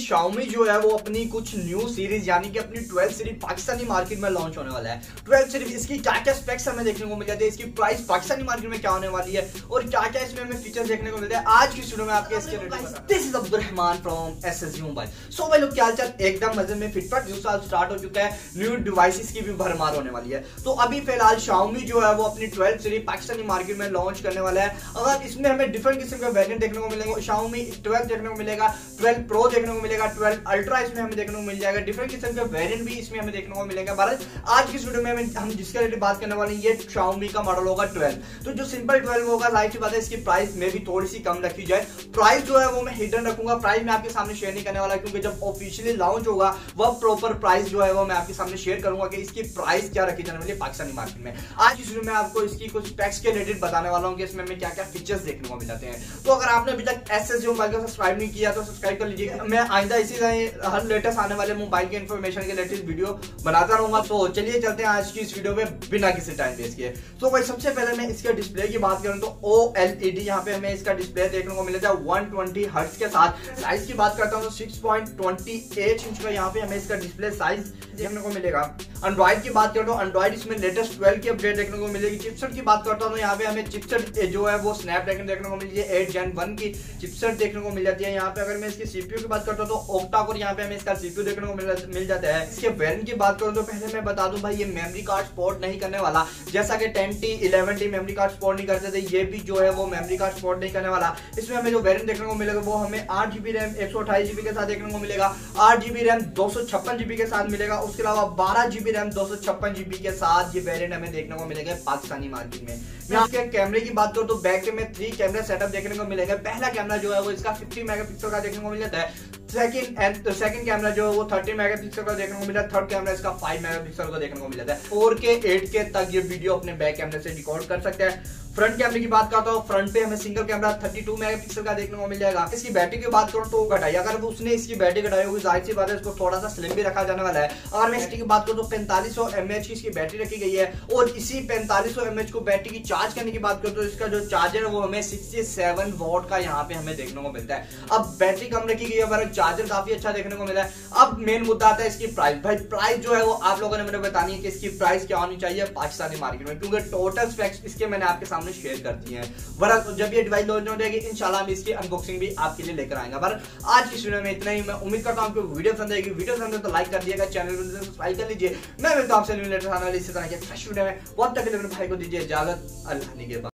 Xiaomi जो है वो अपनी कुछ न्यू सीरीज़ यानी कि अपनी 12 सीरीज़ पाकिस्तानी मार्केट में लॉन्च होने वाला है। 12 सीरीज़ इसकी क्या क्या स्पेक्स हमें देखने को मिल जाते हैं? इसकी प्राइस पाकिस्तानी मार्केट में क्या होने वाली है? और क्या क्या इसमें हमें फीचर्स देखने को मिलते हैं? आज की वीडियो में आपके इसके this is Abdul Rahman from SSG mobile so भाई लोग क्या चल? एकदम मज़े में फिटफाट न्यू साल स्टार्ट हो चुका है। न्यू डिवाइसेस की भी भरमार होने वाली है। तो अभी फ़िलहाल Xiaomi जो है वो अपनी 12 सीरीज़ पाकिस्तानी मार्केट में लॉन्च करने वाला है। अगर इसमें हमें डिफरेंट किस्म के वेरिएंट देखने को मिलेंगे। Xiaomi 12 देखने को मिलेगा 12 Pro देखने को मिलेगा। 12 अल्ट्रा अल्ट्रा, इसमें हमें देखने को मिल जाएगा। डिफरेंट किस्म के वेरिएंट भी इसमें हमें देखने को मिलेगा। भारत आज की इस वीडियो में हम जिसके रिलेटेड बात करने वाले ये Xiaomi का मॉडल होगा 12 तो जो सिंपल 12 होगा, ज़ाहिर सी बात है, इसकी प्राइस में भी थोड़ी सी कम रखी जाए। प्राइस जो है वो मैं हिडन रखूँगा। प्राइस मैं आपके सामने शेयर नहीं करने वाला, क्योंकि जब ऑफिशियली लॉन्च होगा, वह प्रॉपर प्राइस जो है वो मैं आपके सामने शेयर करूँगा कि इसकी प्राइस क्या रखी जाने वाली पाकिस्तानी मार्केट में। आज इस वीडियो में आपको इसकी कुछ स्पेक्स के रिलेटेड बताने वाला हूँ कि इसमें क्या क्या फीचर्स देखने को मिल जाते हैं। तो अगर आपने अभी तक एस एस मोबाइल का सब्सक्राइब नहीं किया तो सब्सक्राइब कर लीजिए मैं आइंदा इसी तरह हर लेटेस्ट आने वाले मोबाइल के इन्फॉर्मेशन के लेटेस्ट वीडियो बनाता रहूँगा। तो चलिए चलते हैं आज की इस वीडियो में बिना किसी टाइम वेस्ट किए तो भाई, सबसे पहले मैं इसके डिस्प्ले की बात करूँ तो ओ एल ई डी यहाँ पे हमें इसका डिस्प्ले देखने को मिलेगा वन ट्वेंटी हर्ट्स के साथ। साइज़ की बात करता हूँ तो six point twenty eight inch का यहाँ पे हमें इसका डिस्प्ले साइज़ देखने को मिलेगा। एंड्रॉइड की बात करता हूँ एंड्रॉइड इसमें लेटेस्ट ट्वेल्व की अपडेट देखने को मिलेगी। चिपसेट की बात करता हूँ तो यहाँ पे हमें चिपसेट जो है वो स्नैपड्रैगन देखने को मिली है एट जेन वन की चिपसेट देखने को मिल जाती है। यहाँ पे अगर मैं इसकी सीपीयू की बात करता हूँ तो ओक्टा कोर यहाँ पे हमें इसका सीपीयू देखने को मिल जाता है। इसके वेरिएंट की बात करूँ तो पहले मैं बता दूँ भाई, ये मेमोरी कार्ड सपोर्ट नहीं करने वाला। जैसा कि 10T 11T memory card support नहीं करते थे, ये भी जो है वो मेमोरी कार्ड सपोर्ट नहीं करने वाला। इसमें हमें जो वेरिएंट देखने को मिलेगा वो हमें आठ जीबी रैम एक जीबी के साथ देखने को मिलेगा। आठ जीबी रैम दो सौ छप्पन जीबी के साथ मिलेगा। उसके अलावा बारह जीबी रैम दो सौ छप्पन जीबी के साथ ये वेरियंट हमें देखने को मिलेगा पाकिस्तानी मार्केट में। यहाँ के कैमरे की बात करूँ तो बैक में थ्री कैमरा सेटअप देखने को मिलेगा। पहला कैमरा जो है वो इसका 50 मेगापिक्सल का देखने को मिल जाता है। सेकंड एंड तो सेकंड कैमरा जो वो 30 मेगापिक्सल का देखने को मिला थर्ड कैमरा इसका 5 मेगापिक्सल का देखने को मिला था। है 4K 8K तक ये वीडियो अपने बैक कैमरे से रिकॉर्ड कर सकते हैं। फ्रंट कैमरे की बात करता हूँ फ्रंट पे हमें सिंगल कैमरा 32 मेगापिक्सल का देखने को मिल जाएगा। इसकी बैटरी की बात करूँ तो घटाई, अगर उसने इसकी बैटरी घटाई होगी, ज़ाहिर सी बात है इसको थोड़ा सा स्लिम भी रखा जाने वाला है। अगर मैं इसकी बात करूँ तो पैंतालीस सौ की इसकी बैटरी रखी गई है। और इसी पैंतालीस सौ को बैटरी की चार्ज करने की बात करूँ तो इसका जो चार्जर है वो हमें सिक्सटी सेवन वॉट का यहाँ पे हमें देखने को मिलता है। अब बैटरी कम रखी गई है, पर चार्जर काफ़ी अच्छा देखने को मिला है। अब मेन मुद्दा आता है इसकी प्राइस भाई प्राइस जो है वो आप लोगों ने मुझे बतानी है कि इसकी प्राइस क्या होनी चाहिए पाकिस्तानी मार्केट में, क्योंकि टोटल स्पेक्स इसके मैंने आपके सामने शेयर कर दिए हैं। वरना तो जब ये डिवाइस लॉन्च हो जाएगी इंशाल्लाह हम इसकी अनबॉक्सिंग भी आपके लिए लेकर आएँगे पर आज की वीडियो में इतना ही। मैं उम्मीद करता हूँ आपको वीडियो पसंद आएगी। वीडियो पसंद तो लाइक कर दिएगा चैनल को सब्सक्राइब कर लीजिए। मैं मिलता हूँ आपसे इसी तरह के फ्रेश वीडियो में। बहुत तक भाई को दीजिए इजाज़त। अल्लाह के